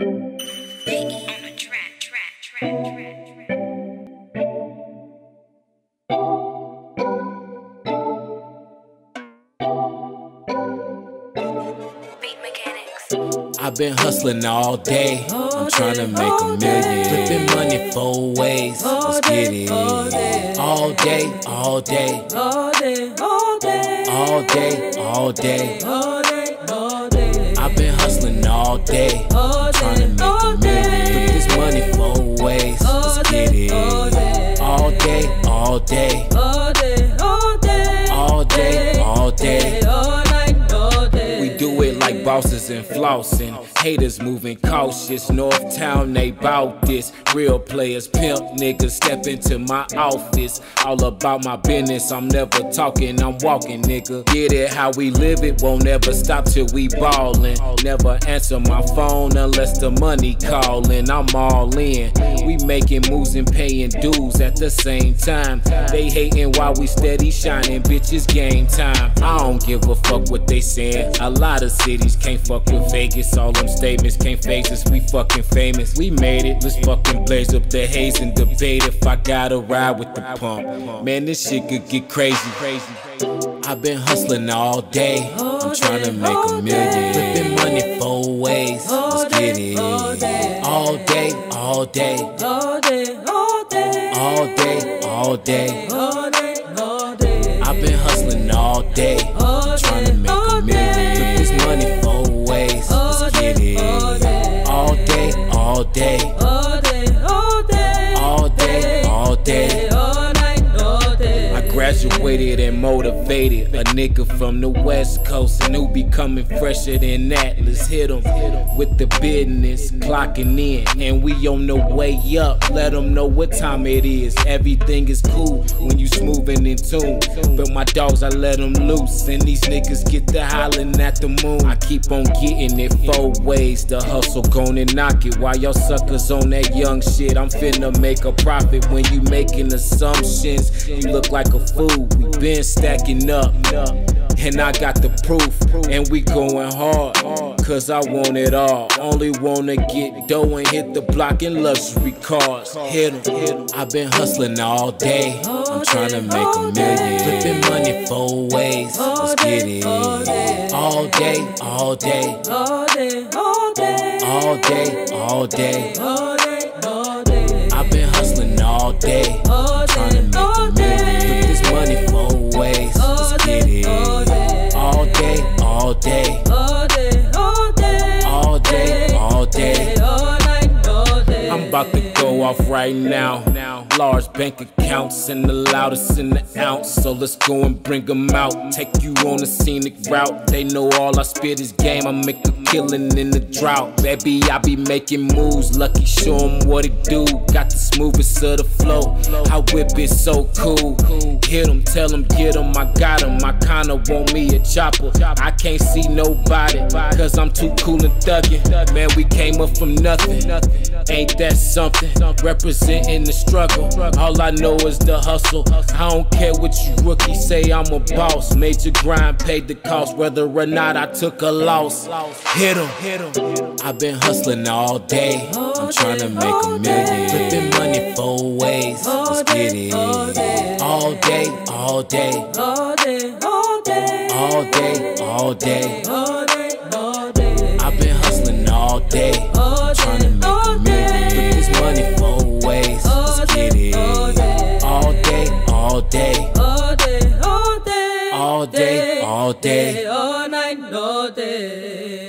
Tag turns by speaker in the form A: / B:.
A: I've been hustling all day. I'm trying to make a million. Flipping money four ways. Let's get it. All day, all day,
B: all day, all day,
A: all day,
B: all day,
A: been hustling all day.
B: All
A: Trying to
B: day,
A: make
B: all day.
A: Bosses and flossing. Haters moving cautious. North Town, they bout this. Real players, pimp niggas step into my office. All about my business. I'm never talking, I'm walking, nigga. Get it how we live it. Won't ever stop till we ballin'. Never answer my phone unless the money callin'. I'm all in. We making moves and paying dues at the same time. They hating while we steady shining. Bitches game time. I don't give a fuck what they saying. A lot of cities can't fuck with Vegas. All them statements can't face us. We fucking famous. We made it. Let's fucking blaze up the haze and debate if I gotta ride with the pump. Man, this shit could get crazy. I've been hustling all day. I'm trying to make a million. Flipping money four ways. Let's get it. All day, all day,
B: all day, all day,
A: all day, all day.
B: all day, all day.
A: I've been hustling all day. Trying to make day, graduated and motivated. A nigga from the west coast and who be coming fresher than Atlas. Hit 'em with the business, clocking in. And we on the way up. Let 'em know what time it is. Everything is cool when you smooth in tune. But my dogs, I let 'em loose. And these niggas get to hollering at the moon. I keep on getting it four ways. The hustle gon' and knock it. While y'all suckers on that young shit, I'm finna make a profit. When you making assumptions, you look like a fool. We been stacking up. And I got the proof, and we going hard. Cause I want it all. Only wanna get dough and hit the block in luxury cars. Hit 'em. I've been hustling all day. I'm trying to make a million. Flipping money four ways. Let's get it. All day, all day,
B: all day, all day,
A: all day, all day.
B: Day. all day,
A: all day,
B: All day, all day.
A: all
B: night, all day.
A: I'm about to go off right now. Large bank accounts and the loudest in the ounce. So let's go and bring them out. Take you on a scenic route. They know all I spit is game. I make a killing in the drought. Baby, I be making moves. Lucky, show 'em what it do. Got the smoothest of the flow. I whip it so cool. Hit 'em, tell 'em, get 'em. I got 'em. I kinda want me a chopper. I can't see nobody. Cause I'm too cool and thuggin'. Man, we came up from nothing. Ain't that something? Representing the struggle. All I know is the hustle. I don't care what you rookies say, I'm a boss. Major grind paid the cost, whether or not I took a loss. Hit 'em. I've been hustling all day. I'm trying to make a million. Money four ways. Let's get it. All day, all day,
B: all day, all day,
A: all day, all day. I've been hustling all day. Trying to make a million. Flip this money four ways. Let's get it. All day, all day.
B: all day, all day,
A: All day, all day.
B: all night, all day.